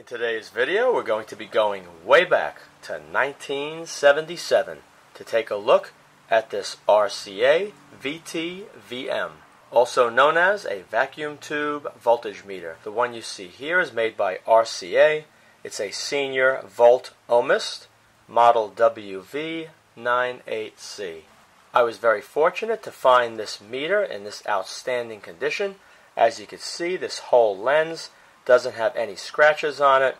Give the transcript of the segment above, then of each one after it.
In today's video, we're going to be going way back to 1977 to take a look at this RCA VT-VM, also known as a vacuum tube voltage meter. The one you see here is made by RCA. It's a senior volt ohmist, model WV98C. I was very fortunate to find this meter in this outstanding condition. As you can see, this whole lens doesn't have any scratches on it.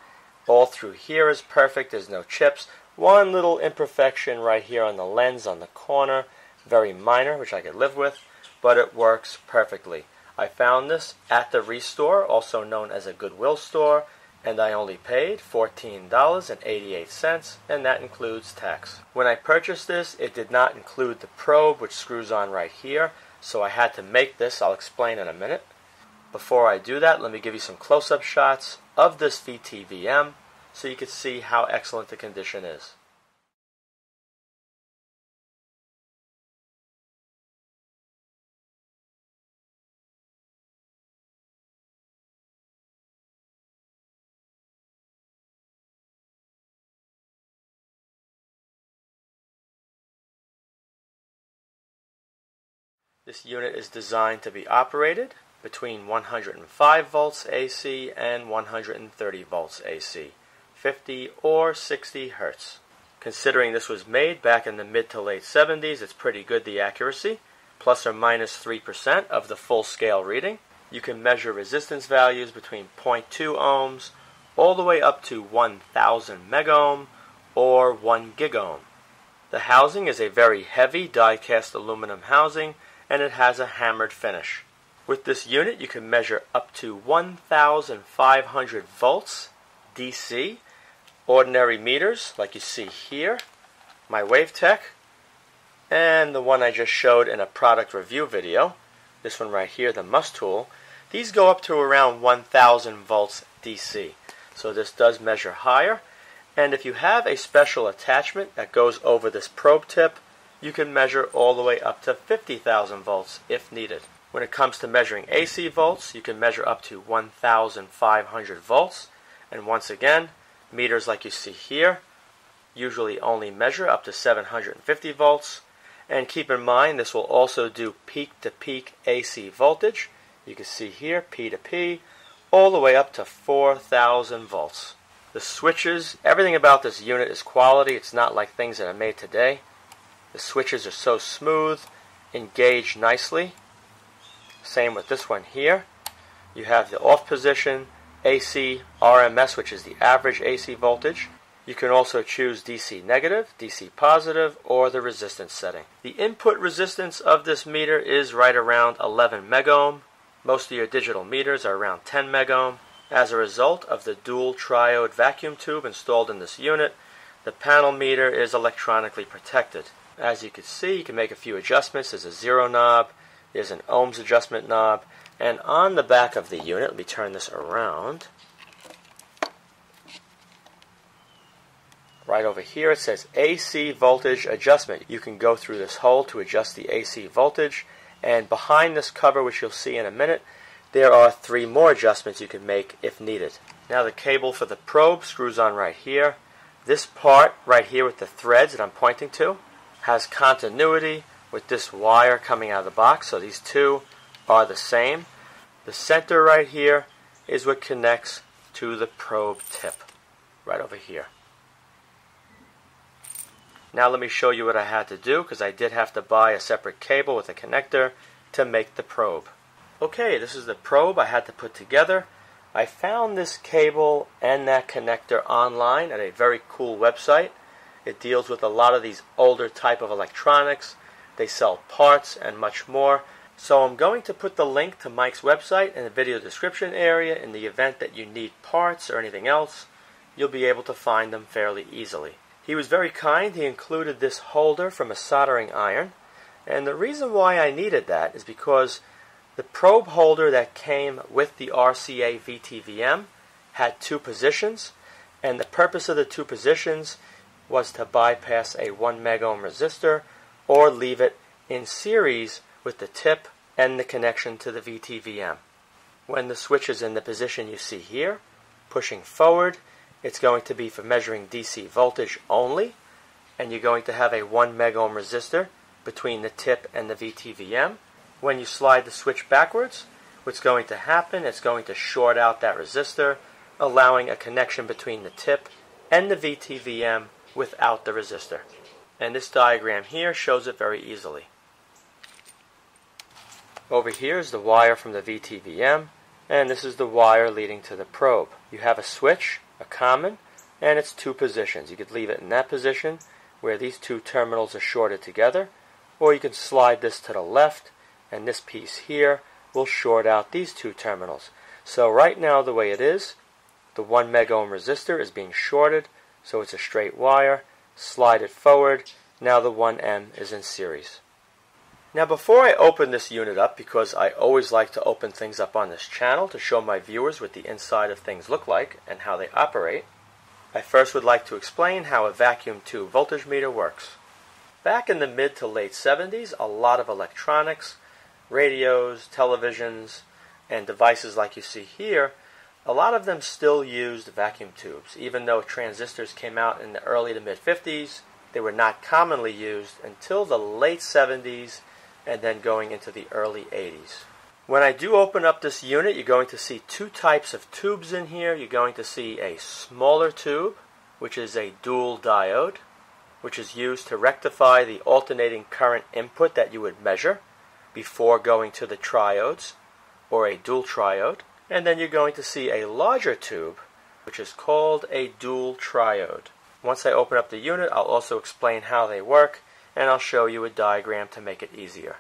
All through here is perfect. There's no chips. One little imperfection right here on the lens on the corner, very minor, which I could live with, but it works perfectly. I found this at the Restore, also known as a Goodwill store, and I only paid $14.88, and that includes tax. When I purchased this, it did not include the probe, which screws on right here, so I had to make this. I'll explain in a minute. Before I do that, let me give you some close-up shots of this VTVM so you can see how excellent the condition is. This unit is designed to be operated between 105 volts AC and 130 volts AC, 50 or 60 hertz. Considering this was made back in the mid to late 70s, it's pretty good the accuracy, plus or minus 3% of the full scale reading. You can measure resistance values between 0.2 ohms all the way up to 1000 megohm or 1 gigohm. The housing is a very heavy die-cast aluminum housing and it has a hammered finish. With this unit, you can measure up to 1,500 volts DC, ordinary meters, like you see here, my Wavetek, and the one I just showed in a product review video, this one right here, the Mustool, these go up to around 1,000 volts DC. So this does measure higher. And if you have a special attachment that goes over this probe tip, you can measure all the way up to 50,000 volts if needed. When it comes to measuring AC volts, you can measure up to 1,500 volts. And once again, meters like you see here usually only measure up to 750 volts. And keep in mind, this will also do peak-to-peak AC voltage. You can see here, P to P, all the way up to 4,000 volts. The switches, everything about this unit is quality. It's not like things that are made today. The switches are so smooth, engage nicely. Same with this one here. You have the off position, AC, RMS, which is the average AC voltage. You can also choose DC negative, DC positive, or the resistance setting. The input resistance of this meter is right around 11 megohm. Most of your digital meters are around 10 megohm. As a result of the dual triode vacuum tube installed in this unit, the panel meter is electronically protected. As you can see, you can make a few adjustments. There's a zero knob, there's an ohms adjustment knob. And on the back of the unit, let me turn this around. Right over here it says AC voltage adjustment. You can go through this hole to adjust the AC voltage. And behind this cover, which you'll see in a minute, there are three more adjustments you can make if needed. Now the cable for the probe screws on right here. This part right here with the threads that I'm pointing to has continuity with this wire coming out of the box. So these two are the same. The center right here is what connects to the probe tip right over here. Now let me show you what I had to do because I did have to buy a separate cable with a connector to make the probe. Okay, this is the probe I had to put together. I found this cable and that connector online at a very cool website. It deals with a lot of these older type of electronics they sell parts and much more. So I'm going to put the link to Mike's website in the video description area in the event that you need parts or anything else. You'll be able to find them fairly easily. He was very kind. He included this holder from a soldering iron. And the reason why I needed that is because the probe holder that came with the RCA VTVM had two positions. And the purpose of the two positions was to bypass a 1 megohm resistor or leave it in series with the tip and the connection to the VTVM. When the switch is in the position you see here, Pushing forward, it's going to be for measuring DC voltage only, and you're going to have a 1 megohm resistor between the tip and the VTVM. When you slide the switch backwards, what's going to happen, it's going to short out that resistor, allowing a connection between the tip and the VTVM without the resistor. And this diagram here shows it very easily. Over here is the wire from the VTVM, and this is the wire leading to the probe. You have a switch, a common, and it's two positions. You could leave it in that position where these two terminals are shorted together, or you can slide this to the left, and this piece here will short out these two terminals. So right now the way it is, the 1 megohm resistor is being shorted, so it's a straight wire. Slide it forward, now the 1M is in series. Now before I open this unit up, because I always like to open things up on this channel to show my viewers what the inside of things look like and how they operate, I first would like to explain how a vacuum tube voltage meter works. Back in the mid to late 70s, a lot of electronics, radios, televisions, and devices like you see here, a lot of them still used vacuum tubes. Even though transistors came out in the early to mid 50s, they were not commonly used until the late 70s and then going into the early 80s. When I do open up this unit, you're going to see two types of tubes in here. You're going to see a smaller tube, which is a dual diode, which is used to rectify the alternating current input that you would measure before going to the triodes, or a dual triode. And then you're going to see a larger tube, which is called a dual triode. Once I open up the unit, I'll also explain how they work, and I'll show you a diagram to make it easier.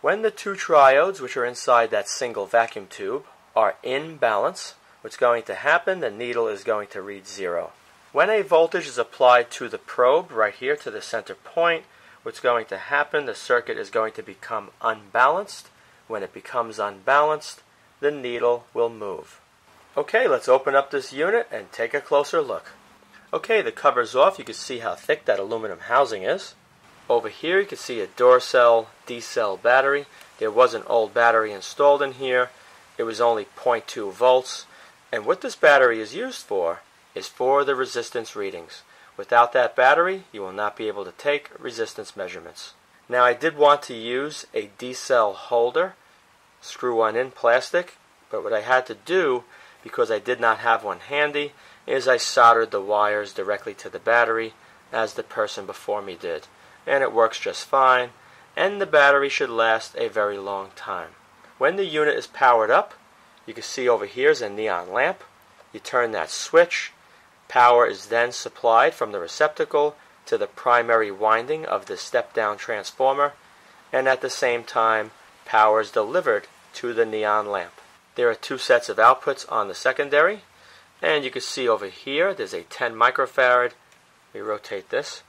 When the two triodes, which are inside that single vacuum tube, are in balance, what's going to happen, the needle is going to read zero. When a voltage is applied to the probe, right here to the center point, what's going to happen, the circuit is going to become unbalanced. When it becomes unbalanced, the needle will move. Okay, let's open up this unit and take a closer look. Okay, the cover's off. You can see how thick that aluminum housing is. Over here you can see a door cell, D-cell battery. There was an old battery installed in here. It was only 0.2 volts. And what this battery is used for is for the resistance readings. Without that battery, you will not be able to take resistance measurements. Now I did want to use a D-cell holder, screw one in plastic, but what I had to do, because I did not have one handy, is I soldered the wires directly to the battery as the person before me did and it works just fine, and the battery should last a very long time. When the unit is powered up, you can see over here is a neon lamp. You turn that switch, power is then supplied from the receptacle to the primary winding of the step-down transformer, and at the same time, power is delivered to the neon lamp. There are two sets of outputs on the secondary, and you can see over here there's a 10 microfarad. we rotate this.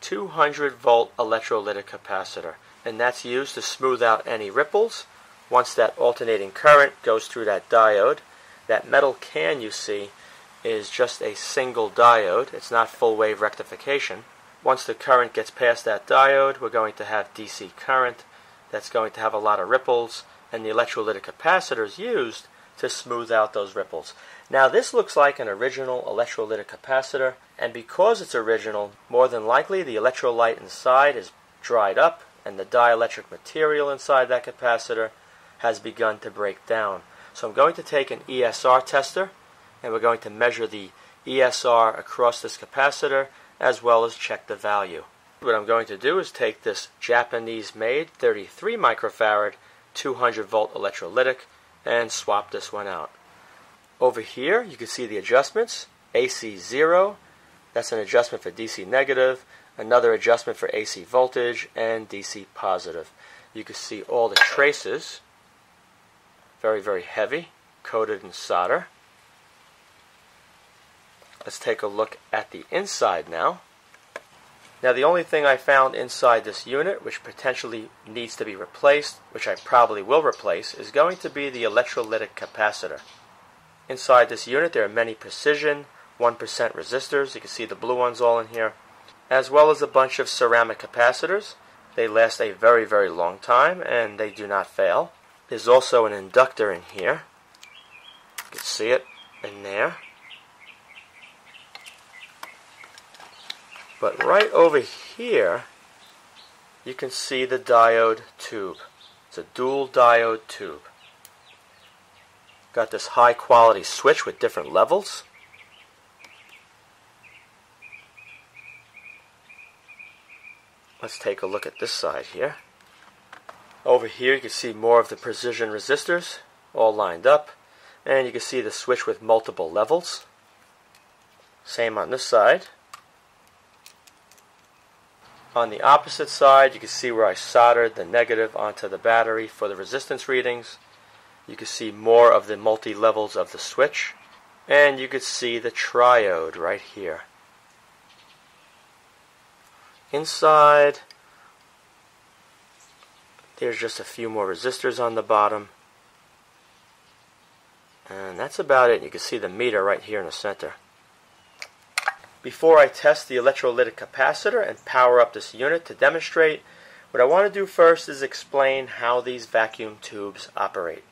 200 volt electrolytic capacitor and that's used to smooth out any ripples once that alternating current goes through that diode that metal can you see is just a single diode it's not full wave rectification once the current gets past that diode we're going to have DC current that's going to have a lot of ripples and the electrolytic capacitor is used to smooth out those ripples now this looks like an original electrolytic capacitor and because it's original, more than likely the electrolyte inside is dried up and the dielectric material inside that capacitor has begun to break down. So I'm going to take an ESR tester and we're going to measure the ESR across this capacitor as well as check the value. What I'm going to do is take this Japanese made 33 microfarad 200 volt electrolytic and swap this one out. Over here you can see the adjustments AC 0 that's an adjustment for DC negative, another adjustment for AC voltage, and DC positive. You can see all the traces, very, very heavy, coated in solder. Let's take a look at the inside now. Now the only thing I found inside this unit, which potentially needs to be replaced, which I probably will replace, is going to be the electrolytic capacitor. Inside this unit there are many precision 1% resistors. You can see the blue ones all in here. As well as a bunch of ceramic capacitors. They last a very, very long time and they do not fail. There's also an inductor in here. You can see it in there. But right over here, you can see the diode tube. It's a dual diode tube. Got this high quality switch with different levels. Let's take a look at this side here. Over here you can see more of the precision resistors all lined up and you can see the switch with multiple levels. Same on this side. On the opposite side, you can see where I soldered the negative onto the battery for the resistance readings. You can see more of the multi-levels of the switch. And you can see the triode right here. Inside, there's just a few more resistors on the bottom. And that's about it. You can see the meter right here in the center. Before I test the electrolytic capacitor and power up this unit to demonstrate, what I want to do first is explain how these vacuum tubes operate.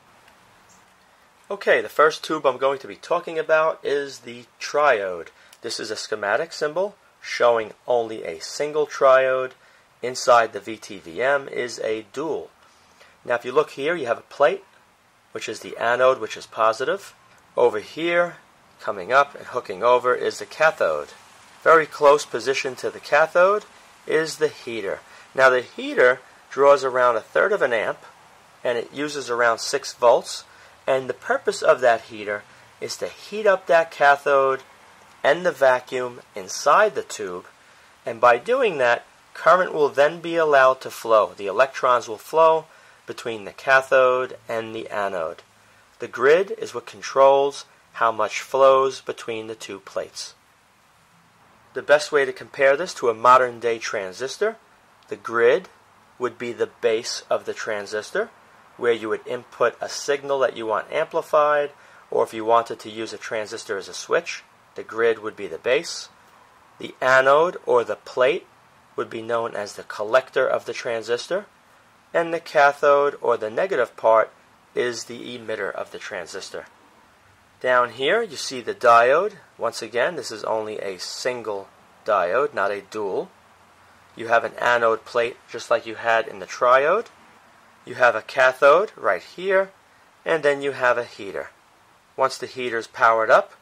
Okay, the first tube I'm going to be talking about is the triode. This is a schematic symbol showing only a single triode. Inside the VTVM is a dual. Now if you look here, you have a plate, which is the anode, which is positive. Over here, coming up and hooking over, is the cathode. Very close position to the cathode is the heater. Now the heater draws around a third of an amp and it uses around 6 volts and the purpose of that heater is to heat up that cathode and the vacuum inside the tube and by doing that current will then be allowed to flow. The electrons will flow between the cathode and the anode. The grid is what controls how much flows between the two plates. The best way to compare this to a modern day transistor, the grid would be the base of the transistor, where you would input a signal that you want amplified, or if you wanted to use a transistor as a switch, the grid would be the base. The anode, or the plate, would be known as the collector of the transistor, and the cathode, or the negative part, is the emitter of the transistor. Down here you see the diode. Once again, this is only a single diode, not a dual. You have an anode plate just like you had in the triode. You have a cathode right here, and then you have a heater. Once the heater is powered up,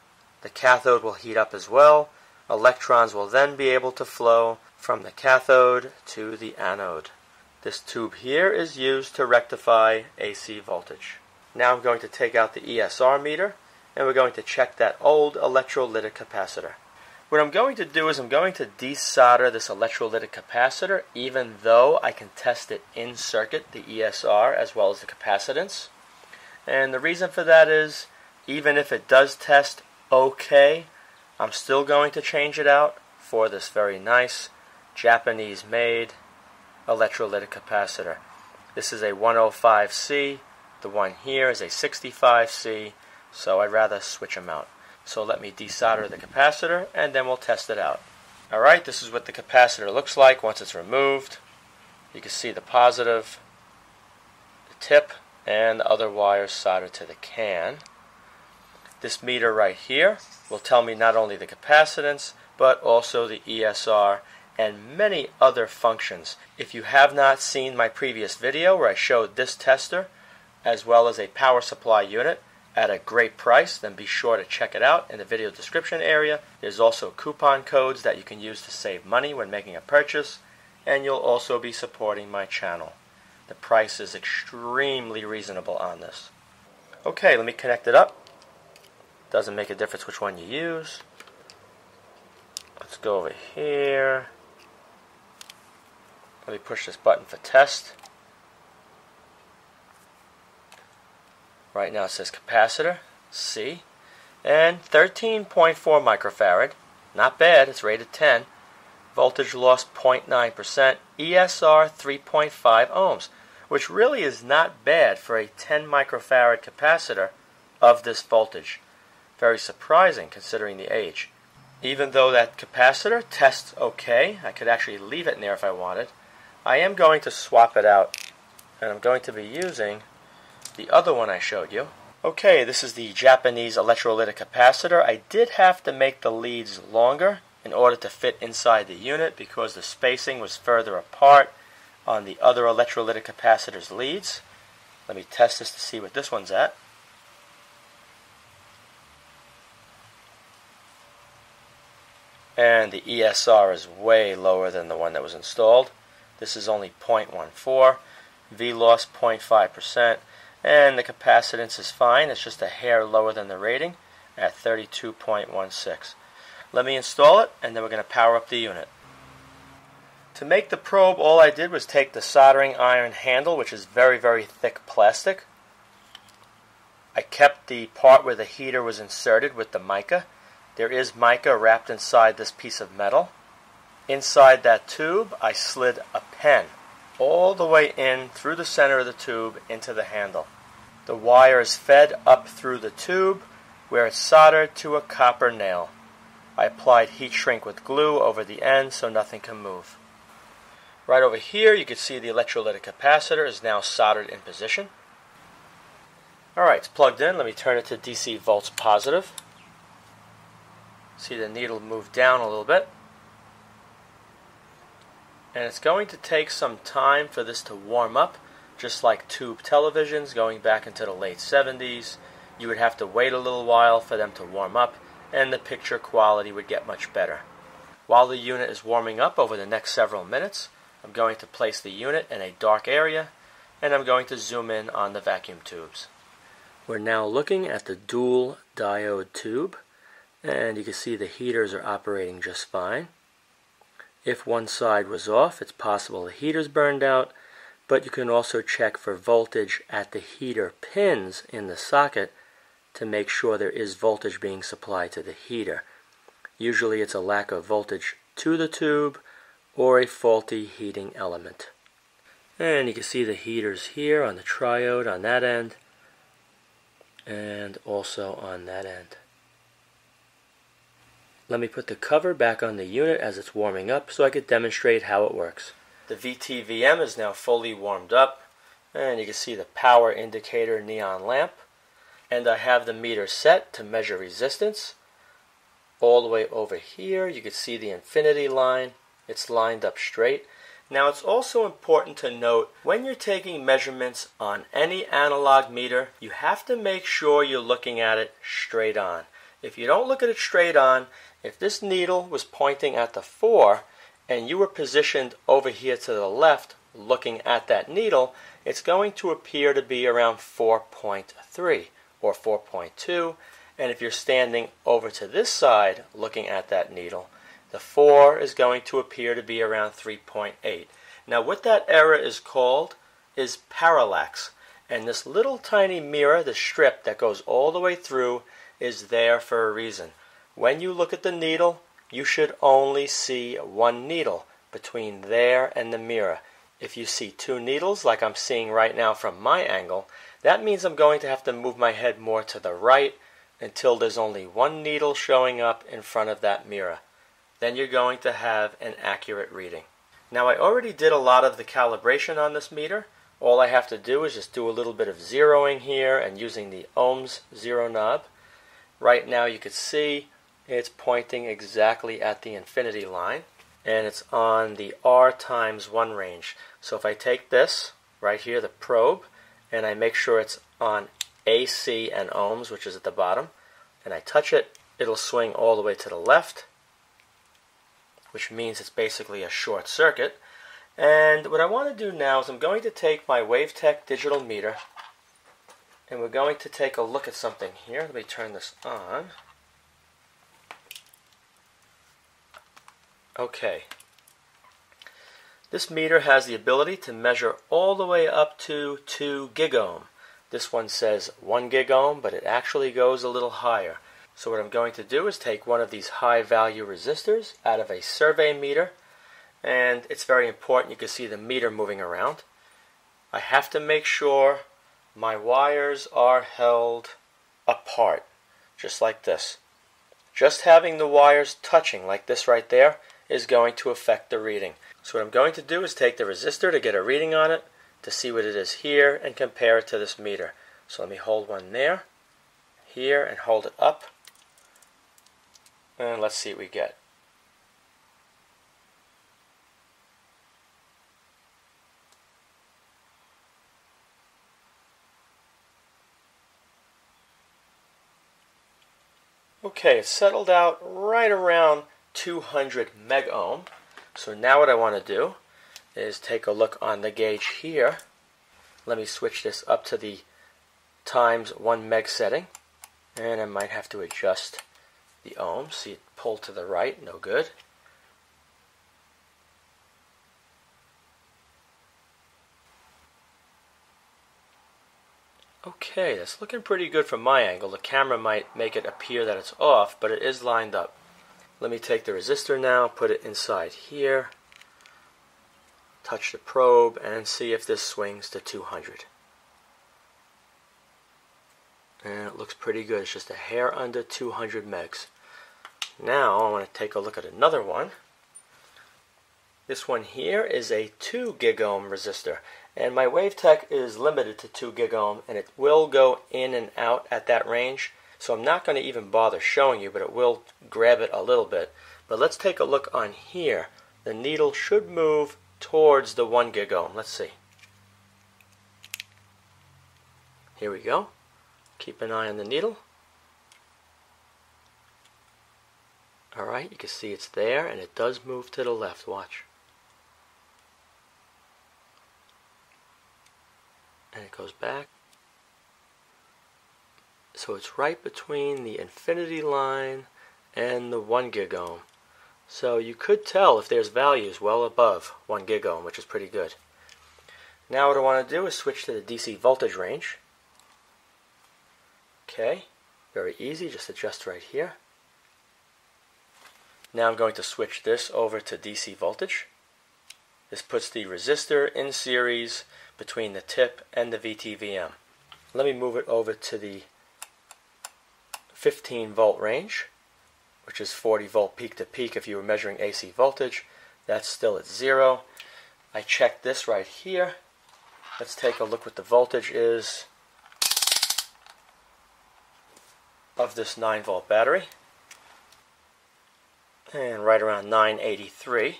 the cathode will heat up as well. Electrons will then be able to flow from the cathode to the anode. This tube here is used to rectify AC voltage. Now I'm going to take out the ESR meter and we're going to check that old electrolytic capacitor. What I'm going to do is I'm going to desolder this electrolytic capacitor even though I can test it in circuit, the ESR, as well as the capacitance. And the reason for that is even if it does test okay, I'm still going to change it out for this very nice Japanese made electrolytic capacitor. This is a 105C, the one here is a 65C, so I'd rather switch them out. So let me desolder the capacitor and then we'll test it out. Alright, this is what the capacitor looks like once it's removed. You can see the positive, the tip, and the other wires soldered to the can. This meter right here will tell me not only the capacitance, but also the ESR and many other functions. If you have not seen my previous video where I showed this tester, as well as a power supply unit, at a great price, then be sure to check it out in the video description area. There's also coupon codes that you can use to save money when making a purchase, and you'll also be supporting my channel. The price is extremely reasonable on this. Okay, let me connect it up. Doesn't make a difference which one you use. Let's go over here. Let me push this button for test. Right now it says capacitor, C, and 13.4 microfarad. Not bad, it's rated 10. Voltage loss 0.9%, ESR 3.5 ohms, which really is not bad for a 10 microfarad capacitor of this voltage. Very surprising considering the age. Even though that capacitor tests okay, I could actually leave it in there if I wanted, I am going to swap it out and I'm going to be using the other one I showed you. Okay, this is the Japanese electrolytic capacitor. I did have to make the leads longer in order to fit inside the unit because the spacing was further apart on the other electrolytic capacitor's leads. Let me test this to see what this one's at. And the ESR is way lower than the one that was installed. This is only 0.14, V loss 0.5%, and the capacitance is fine. It's just a hair lower than the rating at 32.16. Let me install it, and then we're going to power up the unit. To make the probe, all I did was take the soldering iron handle, which is very, very thick plastic. I kept the part where the heater was inserted with the mica. There is mica wrapped inside this piece of metal. Inside that tube, I slid a pen all the way in through the center of the tube into the handle. The wire is fed up through the tube where it's soldered to a copper nail. I applied heat shrink with glue over the end so nothing can move. Right over here you can see the electrolytic capacitor is now soldered in position. Alright, it's plugged in. Let me turn it to DC volts positive. See the needle move down a little bit. And it's going to take some time for this to warm up, just like tube televisions going back into the late 70s. You would have to wait a little while for them to warm up, and the picture quality would get much better. While the unit is warming up over the next several minutes, I'm going to place the unit in a dark area, and I'm going to zoom in on the vacuum tubes. We're now looking at the dual diode tube, and you can see the heaters are operating just fine. If one side was off, it's possible the heater's burned out, but you can also check for voltage at the heater pins in the socket to make sure there is voltage being supplied to the heater. Usually it's a lack of voltage to the tube or a faulty heating element. And you can see the heaters here on the triode on that end and also on that end. Let me put the cover back on the unit as it's warming up so I could demonstrate how it works. The VTVM is now fully warmed up and you can see the power indicator neon lamp. And I have the meter set to measure resistance. All the way over here you can see the infinity line. It's lined up straight. Now it's also important to note when you're taking measurements on any analog meter you have to make sure you're looking at it straight on. If you don't look at it straight on if this needle was pointing at the 4 and you were positioned over here to the left looking at that needle, it's going to appear to be around 4.3 or 4.2. And if you're standing over to this side looking at that needle, the 4 is going to appear to be around 3.8. Now what that error is called is parallax. And this little tiny mirror, the strip that goes all the way through, is there for a reason. When you look at the needle, you should only see one needle between there and the mirror. If you see two needles, like I'm seeing right now from my angle, that means I'm going to have to move my head more to the right until there's only one needle showing up in front of that mirror. Then you're going to have an accurate reading. Now I already did a lot of the calibration on this meter. All I have to do is just do a little bit of zeroing here and using the ohms zero knob. Right now you can see it's pointing exactly at the infinity line and it's on the R times 1 range. So if I take this right here, the probe, and I make sure it's on AC and ohms, which is at the bottom, and I touch it, it'll swing all the way to the left, which means it's basically a short circuit. And what I want to do now is I'm going to take my Wavetek digital meter, and we're going to take a look at something here. Let me turn this on. Okay. This meter has the ability to measure all the way up to 2 gigohm. This one says 1 gigohm, but it actually goes a little higher. So what I'm going to do is take one of these high value resistors out of a survey meter, and it's very important. You can see the meter moving around. I have to make sure my wires are held apart, just like this. Just having the wires touching like this right there is going to affect the reading. So what I'm going to do is take the resistor to get a reading on it to see what it is here and compare it to this meter. So let me hold one there, here, and hold it up. And let's see what we get. Okay, it settled out right around 200 meg ohm. So now what I want to do is take a look on the gauge here. Let me switch this up to the times 1 meg setting. And I might have to adjust the ohm. See it pull to the right, no good. Okay, that's looking pretty good from my angle. The camera might make it appear that it's off, but it is lined up. Let me take the resistor now, put it inside here, touch the probe, and see if this swings to 200. And it looks pretty good. It's just a hair under 200 megs. Now I want to take a look at another one. This one here is a 2 gig ohm resistor. And my Wavetek is limited to 2 gig ohm and it will go in and out at that range. So I'm not going to even bother showing you, but it will grab it a little bit. But let's take a look on here. The needle should move towards the 1 gig ohm. Let's see. Here we go. Keep an eye on the needle. Alright, you can see it's there and it does move to the left. Watch. And it goes back. So it's right between the infinity line and the 1 gig ohm. So you could tell if there's values well above 1 gig ohm, which is pretty good. Now what I want to do is switch to the DC voltage range. Okay, very easy, just adjust right here. Now I'm going to switch this over to DC voltage. This puts the resistor in series between the tip and the VTVM. Let me move it over to the 15 volt range, which is 40 volt peak to peak if you were measuring AC voltage. That's still at zero. I checked this right here. Let's take a look what the voltage is of this 9 volt battery and right around 983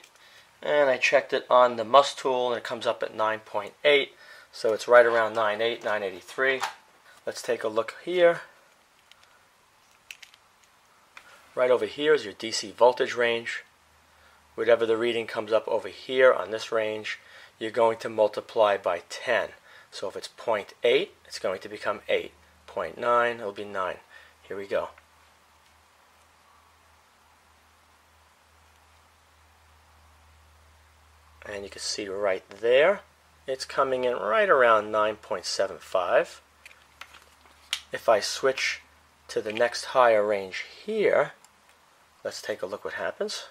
and I checked it on the Mustool and it comes up at 9.8 so it's right around 98 983 let's take a look here right over here is your DC voltage range. Whatever the reading comes up over here on this range you're going to multiply by 10 so if it's 0.8 it's going to become 8 0.9 it'll be 9 here we go. And you can see right there it's coming in right around 9.75 if I switch to the next higher range here let's take a look what happens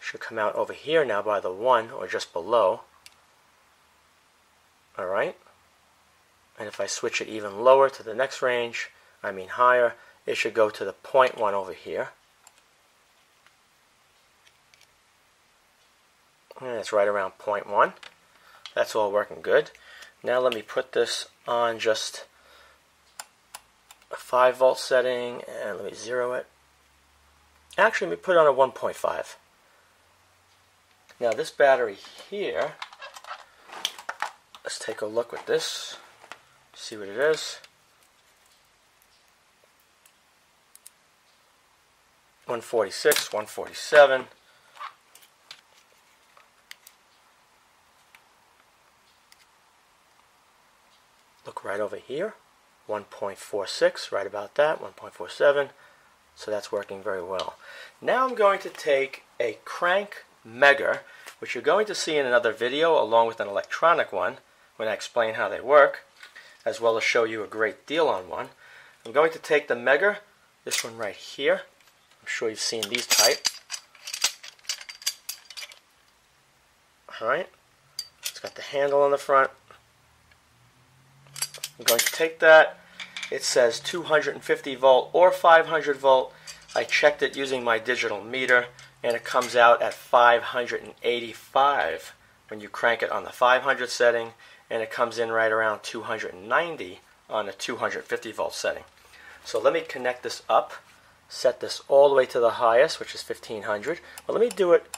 should come out over here now by the 1 or just below alright and if I switch it even lower to the next range I mean higher it should go to the 0.1 over here And it's right around 0.1. That's all working good. Now let me put this on just a 5 volt setting and let me zero it. Actually, let me put on a 1.5. Now this battery here, let's take a look with this, see what it is. 146, 147. look right over here 1.46 right about that 1.47 so that's working very well. Now I'm going to take a crank megger which you're going to see in another video along with an electronic one when I explain how they work as well as show you a great deal on one. I'm going to take the megger this one right here. I'm sure you've seen these type. Alright it's got the handle on the front. I'm going to take that. It says 250 volt or 500 volt. I checked it using my digital meter and it comes out at 585 when you crank it on the 500 setting and it comes in right around 290 on the 250 volt setting. So let me connect this up, set this all the way to the highest which is 1500. But let me do it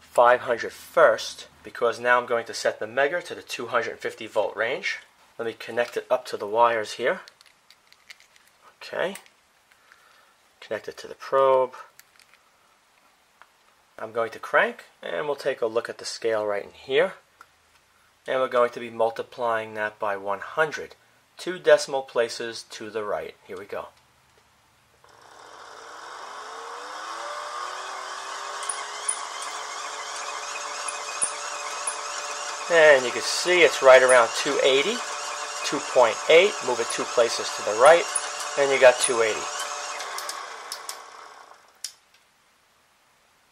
500 first because now I'm going to set the megger to the 250 volt range. Let me connect it up to the wires here. Okay. Connect it to the probe. I'm going to crank and we'll take a look at the scale right in here. And we're going to be multiplying that by 100. Two decimal places to the right. Here we go. And you can see it's right around 280, 2.8. Move it two places to the right, and you got 280.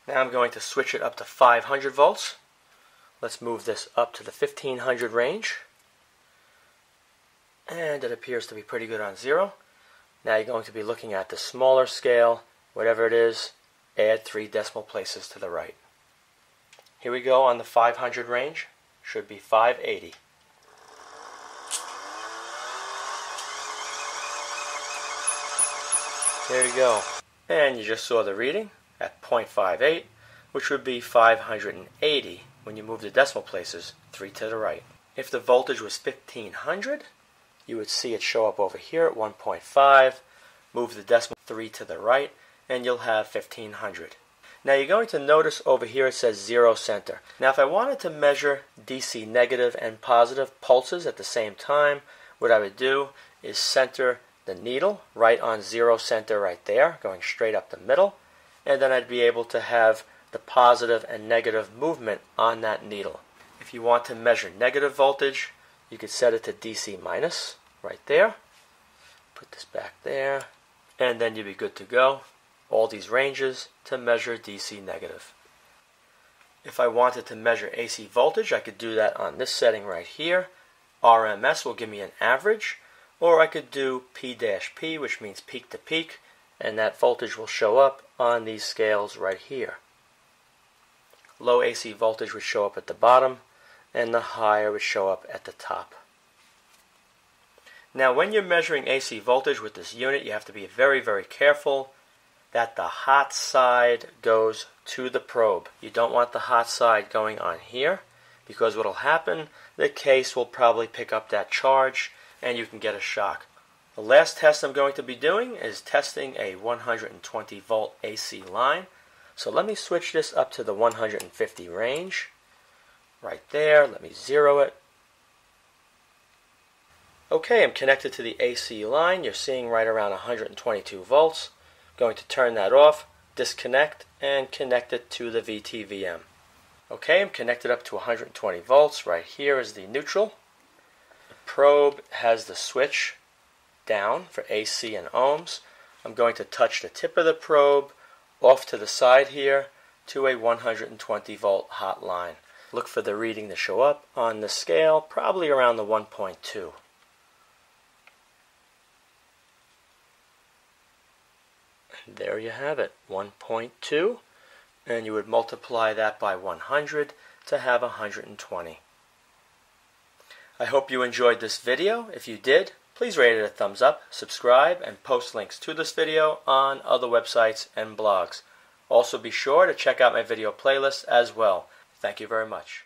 Now I'm going to switch it up to 500 volts. Let's move this up to the 1500 range. And it appears to be pretty good on zero. Now you're going to be looking at the smaller scale, whatever it is, add three decimal places to the right. Here we go on the 500 range should be 580. There you go. And you just saw the reading at 0.58, which would be 580 when you move the decimal places 3 to the right. If the voltage was 1500, you would see it show up over here at 1.5, move the decimal 3 to the right, and you'll have 1500. Now you're going to notice over here it says zero center. Now if I wanted to measure DC negative and positive pulses at the same time, what I would do is center the needle right on zero center right there, going straight up the middle, and then I'd be able to have the positive and negative movement on that needle. If you want to measure negative voltage, you could set it to DC minus right there. Put this back there, and then you'd be good to go all these ranges to measure DC negative. If I wanted to measure AC voltage, I could do that on this setting right here. RMS will give me an average, or I could do P-P, which means peak to peak, and that voltage will show up on these scales right here. Low AC voltage would show up at the bottom, and the higher would show up at the top. Now when you're measuring AC voltage with this unit, you have to be very, very careful that the hot side goes to the probe. You don't want the hot side going on here because what will happen, the case will probably pick up that charge and you can get a shock. The last test I'm going to be doing is testing a 120 volt AC line. So let me switch this up to the 150 range. Right there, let me zero it. Okay, I'm connected to the AC line. You're seeing right around 122 volts. Going to turn that off, disconnect, and connect it to the VTVM. Okay, I'm connected up to 120 volts. Right here is the neutral. Probe has the switch down for AC and ohms. I'm going to touch the tip of the probe off to the side here to a 120 volt hot line. Look for the reading to show up on the scale, probably around the 1.2. there you have it 1.2 and you would multiply that by 100 to have 120 I hope you enjoyed this video. If you did please rate it a thumbs up subscribe and post links to this video on other websites and blogs. Also be sure to check out my video playlist as well. Thank you very much